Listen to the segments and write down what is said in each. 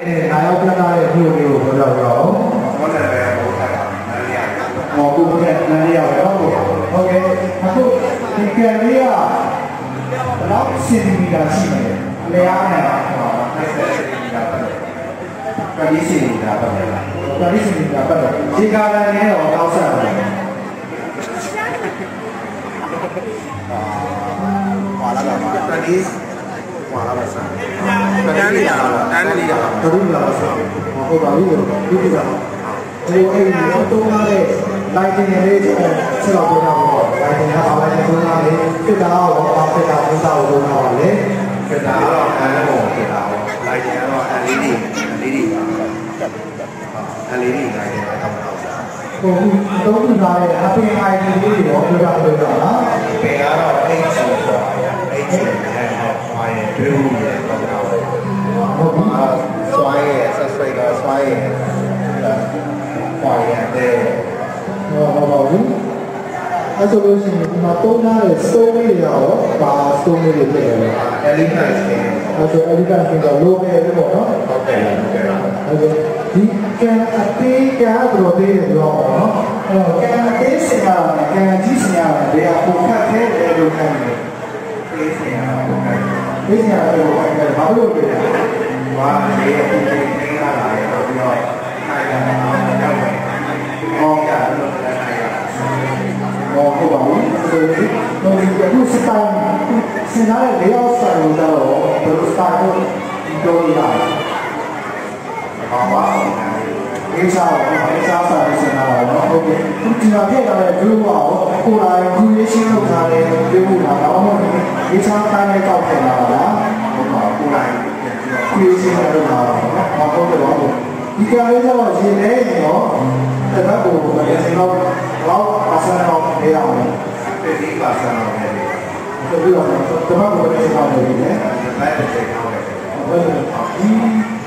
နာရောက်ပြတာတဲ့ဒီလိုမျိုးကိုပြောပြတော့ဘောလည်းပဲဘုရားကလည်းရရတယ်ဟောကိုယ်ကလည်းရပါတော့ဟုတ်ကဲ့အခုဒီကံလေးကဘယ်လောက်စင်တီမီတာရှိမလဲလဲအားနဲ့ဟော50စင်တီမီတာပတ်တယ်ကလေးစင်တီမီတာပတ်တယ်လားဒါလေးစင်တီမီတာပတ်တယ်ဒီကာလနဲ့တော့တောက်ဆက်တယ်ဟွာလာတာပါကလေး ဟွာလာပါစမ်းတန်းလေးရတာတန်းလေးရတာဘယ်လိုလဲဆိုဟုတ်ပါပြီဒီကိစ္စဟိုအဲ့ဒီတော့တုံးလာတဲ့ lighting လေးကိုဆက်တော့ပြောတာပေါ့ lighting ကဘာလဲတုံးလာလေဖြစ်တာတော့ဘာဖြစ်တာဘုရားကိုတုံးလာပါလေကဒါတော့အန်လုံးဖြစ်တာပေါ့လိုက်တယ်တော့အန်လေးတွေအန်လေးတွေအန်လေးတွေလိုက်တယ်တော့တော့ဟိုတုံးလာတဲ့ happy ID လေးတွေတော့ပြောတာပြောတာလားပေကတော့ H ဆိုတာ H နဲ့ ဟိုင်းဒူးရဲ့တော့တော့ဟုတ်ပြီအာစွိုင်းရဲ့ subscriber စွိုင်းရဲ့ဟွာရဲ့တဲ့ဟောပါပါဘူးအဲဆိုလို့ရှိရင်ဒီမှာတုံးလာတဲ့ stone လေးတွေရောဘာ stone လေးတွေဖြစ်တယ်လဲ elephant skin အဲဆိုအဲဒီကစင်က low ပဲပေါ့နော်ဟုတ်တယ်ဟုတ်တယ်ဟုတ်ကဲ့ဒီကံအသေးကံတော့သေးတယ်ပြောပါတော့အဲတော့ကံအသေးစင်ရတာနဲ့ကံကြီးစင်ရတာတွေအပုံခတ်သေးတယ်လို့ခံ လဲဘာလို့လဲဘာလေးအပြင်ထိန်းလာတာရတော့ပြီးတော့ခိုင်ရတာတော့ပဲဟောကြလို့လည်းခိုင်ရတာဟောဟုတ်ပါဘူးဆိုတော့ဒီအခုစတိုင်စင်ရတဲ့လေအောက်စတိုင်ကိုတော့ဘယ်လိုစတိုင်ကိုပြောရလဲဟောပါအိစားတော့အိစားစာရေးစင်တာတော့ဟုတ်ကဲ့ဒီမှာပြည့်လာတဲ့ group ကိုကိုယ်တိုင် creation လုပ်ထားတဲ့ပြောမှုလားတော့ဟုတ်ကဲ့အိစားတိုင်းနဲ့ကောက်ထည့်လာတာလားဟုတ် ဒီကလေးတော့ရေနေတော့တပတ်ကိုကျွန်တော်တော့ပါဆန်တော့နေရအောင်ဒီပါဆန်တော့နေတယ်ပြီးတော့တပတ်ကိုလည်းစောင့်နေတယ်လိုက်တဲ့ချိန်တော့ဒီ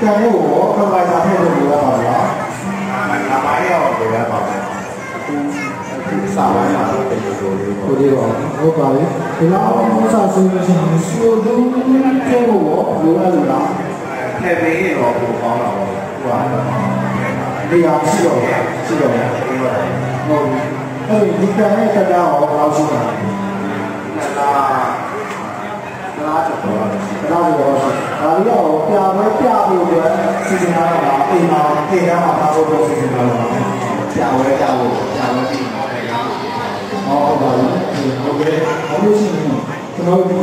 ကလေးကိုခမိုင်စာဖတ်လို့ရပါလားခမိုင်ရောရပါမယ်စာဝါးမှာတင်လို့ကိုလေးပါဟုတ်ပါပြီဒီလောက်အောင်စာဆိုလို့ရှိရင်ဆိုတော့ဒီကလေးကိုလိုရလားထည့်ပေးရောပိုကောင်းတာပါ ဟိုကတော့နေရာရှိတော့ရှိတော့ပြီးတော့ဟုတ်အဲ့ဒီကံရဲ့တရားဟောဘယ်လောက်ရှိလဲနှစ်လားလားချက်တော့တရားဟောဒါလေးတော့ပြပဲပြဖို့အတွက်စီစဉ်ထားတာအိမ်မှာအိမ်ထဲမှာထားဖို့စီစဉ်ထားတာကြာဝဲကြာဝဲကြာဝဲပြီးတော့လည်းရဟောဟုတ်ပါပြီဟုတ်ကဲ့ဘာလို့ရှိရင်ကျွန်တော်ဒီ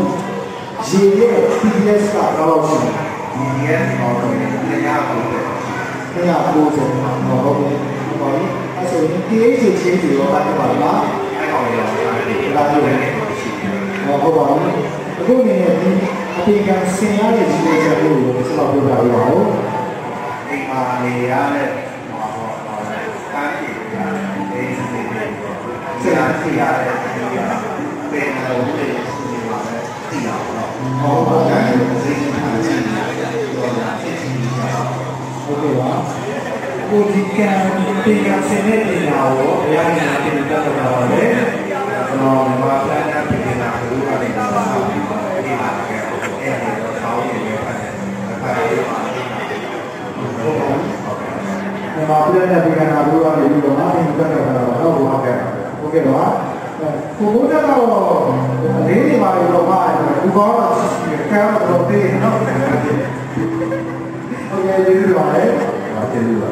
ရေရဲ့ PDS ကဘယ်လောက်ရှိလဲဒီရဲ့တော့လည်းရပါဘူး 190မှာတော့ဟုတ်တယ်ဟုတ်ပါပြီအဲ့ဆိုရင် pH ချင်းတွေရောပါတယ်ပါလားအဲ့ကောင်ရောပါတယ်ဒါမျိုးလည်းဟုတ်ပါဘူးအခုအနေနဲ့ဒီအပေကံဆင်ရတဲ့ဒီလိုချက်ကိုဆက်တော့ပြောပြရအောင်အိမ်မှာနေရတဲ့ဟောဟောဟောတားကြည့်တာဒိတ်စီနေတယ်ဆရာဆရာရဲ့ဒီကပင်တော်ကိုသိနေပါမယ်သိတာပေါ့ဟုတ်ပါ ကိုဒီကံဒီကံဆင်တဲ့တင်တာကိုဘုရားရှင်တင်ပြတော့တာပါလေကျွန်တော်မြန်မာပြည်နဲ့ပြည်နာဘူးပါနေတာဒီမှာကအဲ့ဒီတော့ဆောင်းနေတယ်ဖတ်တယ်ဖတ်ရပါမယ်ဟုတ်ပါဘူးဒီမှာပြည့်တဲ့ဒီကံနာဘုရားနေပြီးတော့တင်ပြတော့တာပါတော့ဟုတ်ကဲ့ဟုတ်ကဲ့ပါကိုဘုရားကတော့အလေးတွေပါတော့ပါတယ်ဒီကောတော့ကံတော့တည်နော်ဟုတ်ကဲ့ကျေးဇူးပါလေဟုတ်ကဲ့ပါ